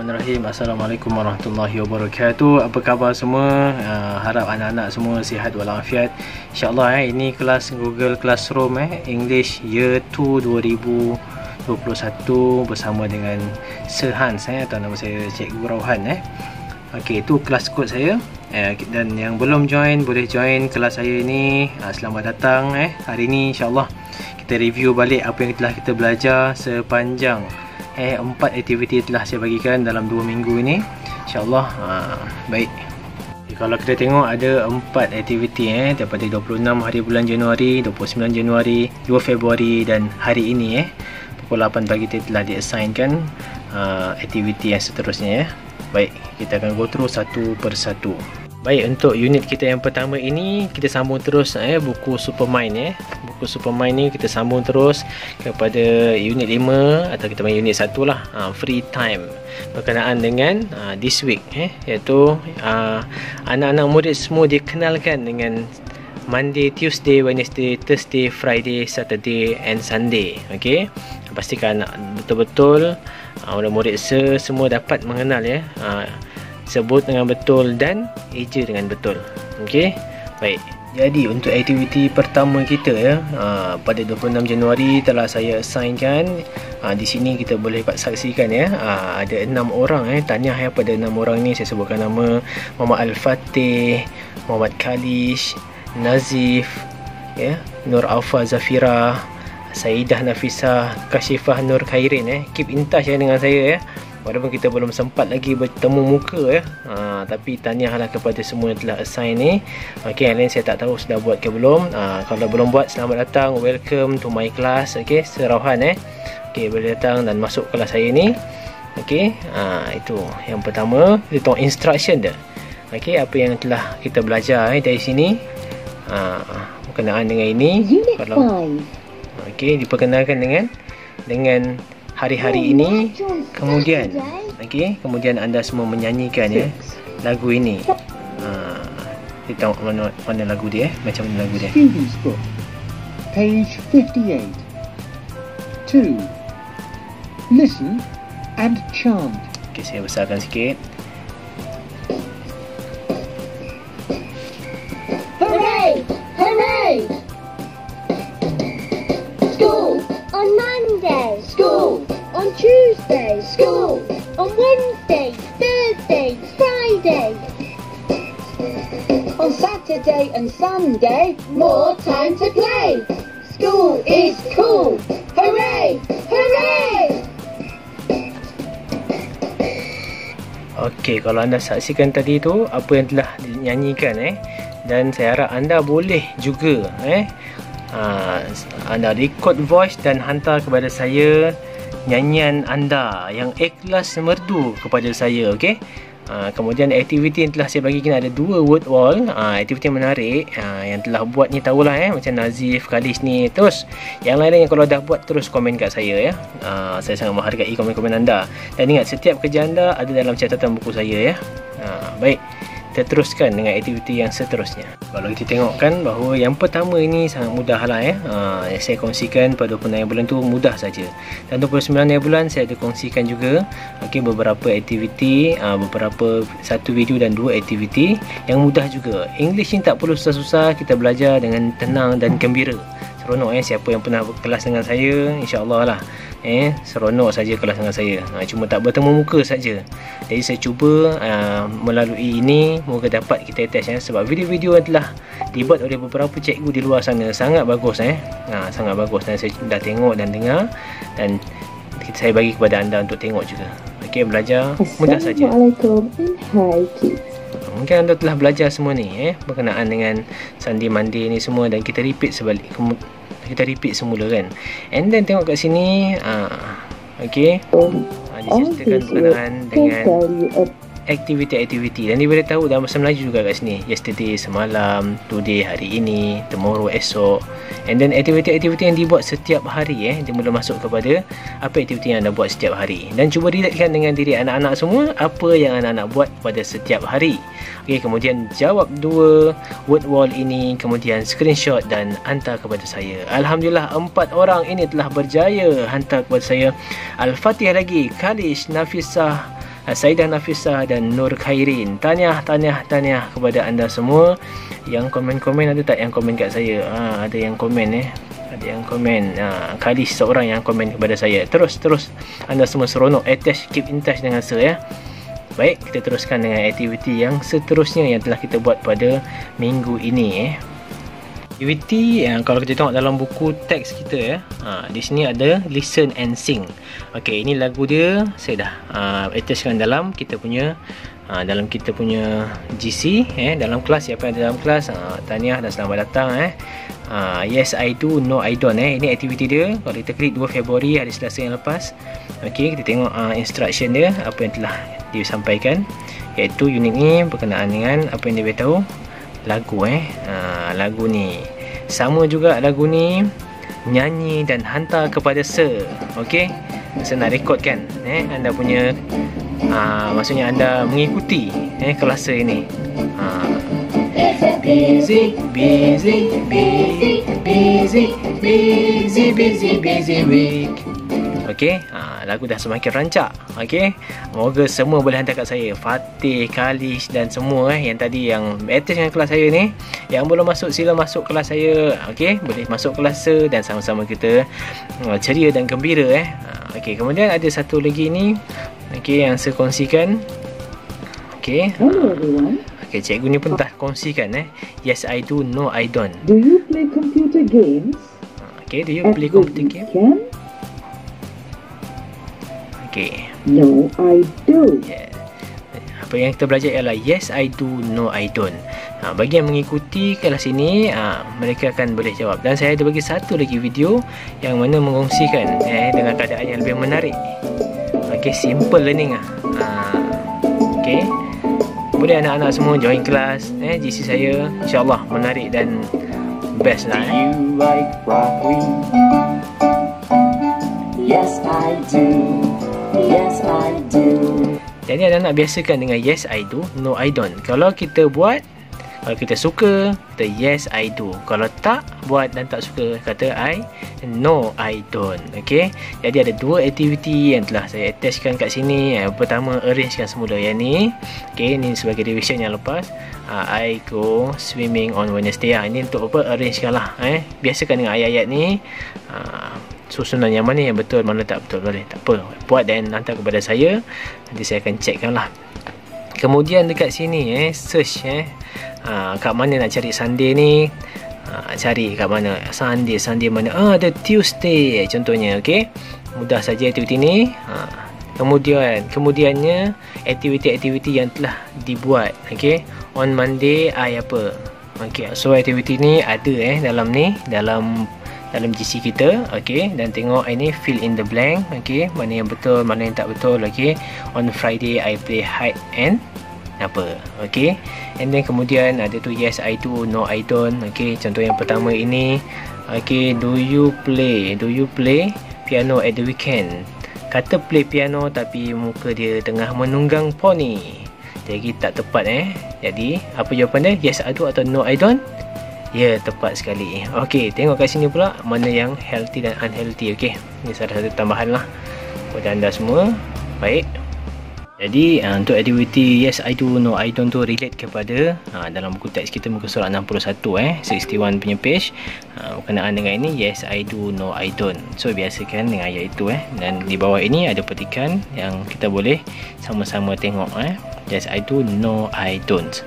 Bismillahirrahmanirrahim. Assalamualaikum warahmatullahi wabarakatuh. Apa khabar semua? Uh, Harap anak-anak semua sihat walafiat. InsyaAllah eh, ini kelas Google Classroom eh, English Year 2 2021 Bersama dengan Sehan saya Atau nama saya Cikgu Rauhan eh. Okey, itu kelas kod saya. Eh, Dan yang belum join Boleh join kelas saya ini. Uh, Selamat datang eh. Hari ini insyaAllah Kita review balik apa yang telah kita belajar Sepanjang eh empat aktiviti telah saya bagikan dalam dua minggu ini. Insyaallah ha, baik. Okay, kalau kita tengok ada empat aktiviti eh daripada 26 hari bulan Januari 29 Januari 2 Februari dan hari ini eh. Pukul 8 pagi telah diassignkan uh, aktiviti yang seterusnya ya baik kita akan go through satu persatu Baik untuk unit kita yang pertama ini kita sambung terus eh buku Supermind eh. Buku Supermind ni kita sambung terus kepada unit 5 atau kita panggil unit 1 lah. Uh, free time berkenaan dengan uh, this week eh iaitu uh, anak-anak murid semua dikenalkan dengan Monday, Tuesday, Wednesday, Thursday, Friday, Saturday and Sunday. Okey. Pastikan betul-betul uh, murid-murid semua dapat mengenal ya. Uh, sebut dengan betul dan eja dengan betul. Okey? Baik. Jadi untuk aktiviti pertama kita ya aa, pada 26 Januari telah saya assignkan. Aa, di sini kita boleh saksikan ya. Aa, ada enam orang eh. Tanya ya pada enam orang ni. Saya sebutkan nama Muhammad Al-Fatih Muhammad Kalish Nazif ya Nur Alfa Zafira Saidah Nafisah Kashifah Nur Khairin eh. Keep in touch ya dengan saya ya Walaupun kita belum sempat lagi bertemu muka ya. Ha, tapi tanyalah kepada semua yang telah assign ni. Okey, yang lain saya tak tahu sudah buat ke belum. Ha, kalau belum buat, selamat datang. Welcome to my class. Okey, Serauhan eh. Okey, boleh datang dan masuk kelas saya ni. Okey, ha, itu yang pertama. Kita tengok instruction dia. Okey, apa yang telah kita belajar eh, dari sini. Ha, berkenaan dengan ini. Unit kalau, Okey, diperkenalkan dengan dengan hari-hari ini kemudian okey kemudian anda semua menyanyikan ya lagu ini. Ha kita tengok mana mana lagu dia eh macam mana lagu dia. Students book page 58 2 listen and chant. Okey saya besarkan sikit School on Wednesday, Thursday, Friday. On Saturday and Sunday, more time to play. School is cool. Hooray! Hooray! Okey, kalau anda saksikan tadi tu apa yang telah dinyanyikan eh dan saya harap anda boleh juga eh uh, anda record voice dan hantar kepada saya nyanyian anda yang ikhlas merdu kepada saya okey? Uh, kemudian aktiviti yang telah saya bagikan ada dua word wall. Uh, aktiviti yang menarik uh, yang telah buat ni tahulah eh macam Nazif Khalis ni terus. Yang lain yang kalau dah buat terus komen kat saya ya. Uh, saya sangat menghargai komen-komen anda. Dan ingat setiap kerja anda ada dalam catatan buku saya ya. Uh, baik kita teruskan dengan aktiviti yang seterusnya. Kalau kita tengokkan bahawa yang pertama ini sangat mudah lah ya. Ha, saya kongsikan pada 26 bulan tu mudah saja. Dan 29 bulan saya ada kongsikan juga okay, beberapa aktiviti, ha, beberapa satu video dan dua aktiviti yang mudah juga. English ni tak perlu susah-susah, kita belajar dengan tenang dan gembira. Seronok eh siapa yang pernah kelas dengan saya, insya-Allah lah eh seronok saja kelas dengan saya. Ha, cuma tak bertemu muka saja. Jadi saya cuba uh, melalui ini moga dapat kita test ya sebab video-video yang telah dibuat oleh beberapa cikgu di luar sana sangat bagus eh. Ha, sangat bagus. Dan saya dah tengok dan dengar dan saya bagi kepada anda untuk tengok juga. Okey belajar mudah saja. Assalamualaikum. And hi kids. Mungkin anda telah belajar semua ni eh berkenaan dengan sandi mandi ni semua dan kita repeat sebalik kita repeat semula kan. And then tengok kat sini uh, okey oh, uh, diceritakan berkenaan dengan aktiviti-aktiviti dan dia boleh tahu dalam bahasa Melayu juga kat sini. Yesterday semalam today hari ini tomorrow esok. And then aktiviti-aktiviti yang dibuat setiap hari eh dia mula masuk kepada apa aktiviti yang anda buat setiap hari. Dan cuba relatekan dengan diri anak-anak semua apa yang anak-anak buat pada setiap hari. Okey, kemudian jawab dua word wall ini kemudian screenshot dan hantar kepada saya. Alhamdulillah empat orang ini telah berjaya hantar kepada saya. Al-Fatihah lagi Kalish Nafisah Saidah Nafisah dan Nur Khairin. Tahniah, tahniah, tahniah kepada anda semua yang komen-komen ada tak yang komen kat saya? Ha, ada yang komen eh. Ada yang komen. Ha, kali seorang yang komen kepada saya. Terus, terus anda semua seronok. Attach, keep in touch dengan saya ya. Baik, kita teruskan dengan aktiviti yang seterusnya yang telah kita buat pada minggu ini eh. Aktiviti yang kalau kita tengok dalam buku teks kita ya. Ha, di sini ada listen and sing. Okey, ini lagu dia saya dah uh, attachkan dalam kita punya uh, dalam kita punya GC eh dalam kelas siapa yang ada dalam kelas uh, tahniah dan selamat datang eh. Uh, yes I do no I don't eh ini aktiviti dia kalau kita klik 2 Februari hari Selasa yang lepas okey kita tengok uh, instruction dia apa yang telah disampaikan iaitu unit ni berkenaan dengan apa yang dia beritahu lagu eh ha, lagu ni. Sama juga lagu ni nyanyi dan hantar kepada sir. Okey? Saya nak rekod kan eh anda punya ha, maksudnya anda mengikuti eh kelas ini. Ha. busy busy busy busy busy busy busy week. Okey, ha, lagu dah semakin rancak. Okey, moga semua boleh hantar kat saya. Fatih, Kalish dan semua eh yang tadi yang attach dengan kelas saya ni, yang belum masuk sila masuk kelas saya. Okey, boleh masuk kelas saya dan sama-sama kita uh, ceria dan gembira eh. Ha, Okey, kemudian ada satu lagi ni. Okey, yang saya kongsikan. Okey. Hello everyone. Okey, cikgu ni pun dah kongsikan eh. Yes, I do. No, I don't. Do you play computer games Okey, do you play computer game? Okey. No, I do. Yeah. Apa yang kita belajar ialah yes I do, no I don't. Ha, bagi yang mengikuti kelas ini, ha, mereka akan boleh jawab. Dan saya ada bagi satu lagi video yang mana mengongsikan eh, dengan keadaan yang lebih menarik. Okay, simple learning ah. Ha, okay. Boleh anak-anak semua join kelas eh, GC saya. InsyaAllah menarik dan best lah. Eh. you like broccoli? Yes, I do. Yes, I do. Jadi anak-anak biasakan dengan yes I do, no I don't. Kalau kita buat, kalau kita suka, kita yes I do. Kalau tak buat dan tak suka, kata I no I don't. Okay. Jadi ada dua aktiviti yang telah saya attachkan kat sini. Yang pertama arrangekan semula yang ni. Okay, ni sebagai revision yang lepas. Uh, I go swimming on Wednesday. Ah, ini untuk apa? Arrangekan lah. Eh. Biasakan dengan ayat-ayat ni. Uh, susunan yang mana yang betul mana tak betul boleh. Tak apa. Buat dan hantar kepada saya. Nanti saya akan checkkan lah. Kemudian dekat sini eh search eh. Ha, kat mana nak cari Sunday ni? Ha, cari kat mana? Sunday Sunday mana? Ah ada Tuesday contohnya okey? Mudah saja aktiviti ni. Ha, kemudian kemudiannya aktiviti-aktiviti yang telah dibuat okey? On Monday I apa? Okey so aktiviti ni ada eh dalam ni dalam dalam GC kita okey? Dan tengok ini fill in the blank okey? Mana yang betul mana yang tak betul okey? On Friday I play hide and apa okey? And then kemudian ada tu yes I do no I don't okey? Contoh yang pertama ini okey do you play? Do you play piano at the weekend? Kata play piano tapi muka dia tengah menunggang pony jadi tak tepat eh? Jadi apa jawapan dia? Yes I do atau no I don't Ya, tepat sekali. Okey, tengok kat sini pula mana yang healthy dan unhealthy. Okey, ini salah satu tambahan lah kepada anda semua. Baik. Jadi, uh, untuk aktiviti yes I do, no I don't tu relate kepada uh, dalam buku teks kita muka surat 61 eh, 61 punya page. Uh, berkenaan dengan ini yes I do, no I don't. So, biasakan dengan ayat itu eh. Dan di bawah ini ada petikan yang kita boleh sama-sama tengok eh. Yes I do, no I don't.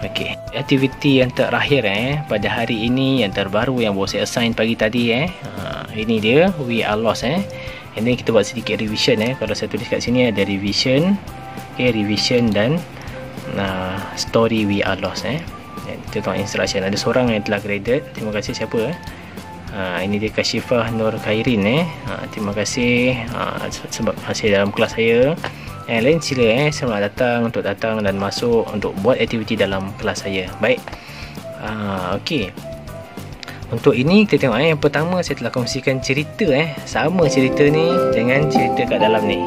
Okey, aktiviti yang terakhir eh pada hari ini yang terbaru yang baru saya assign pagi tadi eh. Ha, ini dia we are lost eh. Then kita buat sedikit revision eh. Kalau saya tulis kat sini ada revision. Okey, revision dan uh, story we are lost eh. Kita tengok instruction ada seorang yang telah graded. Terima kasih siapa eh. Ha, ini dia Kashifah Nur Khairin eh. Ha, terima kasih ha, sebab masih dalam kelas saya. Yang lain sila eh selamat datang untuk datang dan masuk untuk buat aktiviti dalam kelas saya. Baik. Ah okey. Untuk ini kita tengok eh yang pertama saya telah kongsikan cerita eh. Sama cerita ni dengan cerita kat dalam ni.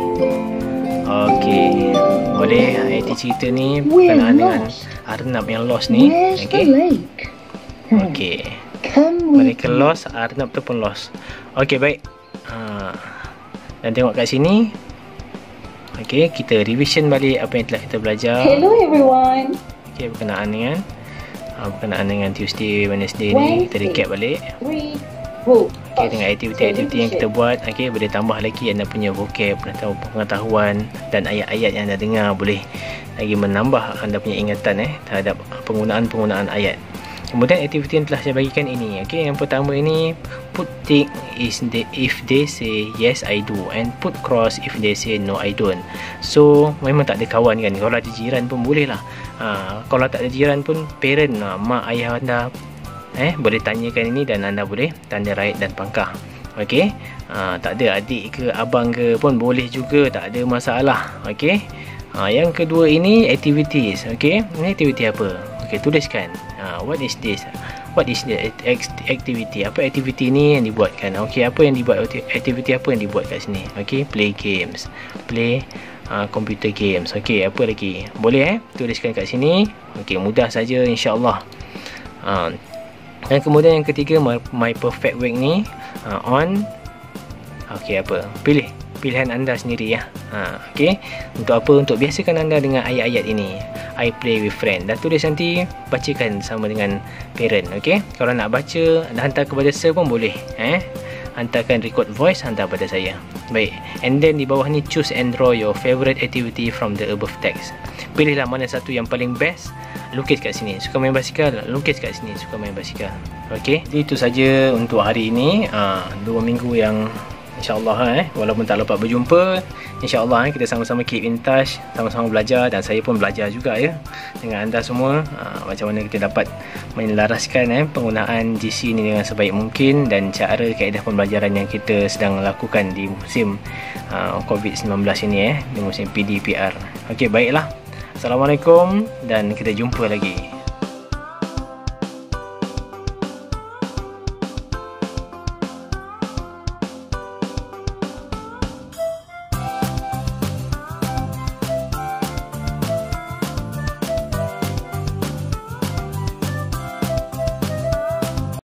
Okey. Boleh IT cerita ni berkenaan dengan Arnab yang lost ni. Okey. Hmm. Okey. Mereka lost, Arnab tu pun lost. Okey, baik. Ha. Dan tengok kat sini. Okey, kita revision balik apa yang telah kita belajar. Hello everyone. Okey, berkenaan dengan uh, berkenaan dengan Tuesday, Wednesday ni kita recap balik. Read book. Okey, dengan aktiviti-aktiviti yang kita buat, okey, boleh tambah lagi anda punya vocab, pengetahuan dan ayat-ayat yang anda dengar boleh lagi menambah anda punya ingatan eh terhadap penggunaan-penggunaan ayat. Kemudian aktiviti yang telah saya bagikan ini. Okey, yang pertama ini put tick is the if they say yes I do and put cross if they say no I don't. So, memang tak ada kawan kan. Kalau ada jiran pun boleh lah. Ha, kalau tak ada jiran pun parent ha, mak ayah anda eh boleh tanyakan ini dan anda boleh tanda raid dan pangkah. Okey. Ha, tak ada adik ke abang ke pun boleh juga, tak ada masalah. Okey. Ha, yang kedua ini activities. Okey. Ini aktiviti apa? Okay, tuliskan. Uh, what is this? What is the activity? Apa aktiviti ni yang dibuatkan? Okay, apa yang dibuat? Aktiviti apa yang dibuat kat sini? Okay, play games. Play uh, computer games. Okay, apa lagi? Boleh eh? Tuliskan kat sini. Okay, mudah saja insyaAllah. Uh, dan kemudian yang ketiga, my, my perfect week ni. Uh, on. Okay, apa? Pilih pilihan anda sendiri ya. Ha, okey. Untuk apa? Untuk biasakan anda dengan ayat-ayat ini. I play with friend. Dan tulis nanti bacakan sama dengan parent. Okey. Kalau nak baca, anda hantar kepada saya pun boleh. Eh? Hantarkan record voice hantar pada saya. Baik. And then di bawah ni choose and draw your favorite activity from the above text. Pilihlah mana satu yang paling best. Lukis kat sini. Suka main basikal? Lukis kat sini. Suka main basikal. Okey. Itu saja untuk hari ini. Uh, dua minggu yang InsyaAllah eh. Walaupun tak lepas berjumpa InsyaAllah eh Kita sama-sama keep in touch Sama-sama belajar Dan saya pun belajar juga ya Dengan anda semua. Uh, Macam mana kita dapat Menyelaraskan eh Penggunaan GC ni dengan sebaik mungkin Dan cara kaedah pembelajaran Yang kita sedang lakukan Di musim uh, COVID-19 ini eh Di musim PDPR Okey baiklah. Assalamualaikum Dan kita jumpa lagi